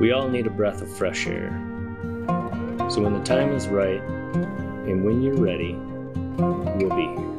We all need a breath of fresh air. So when the time is right and when you're ready, we'll be here.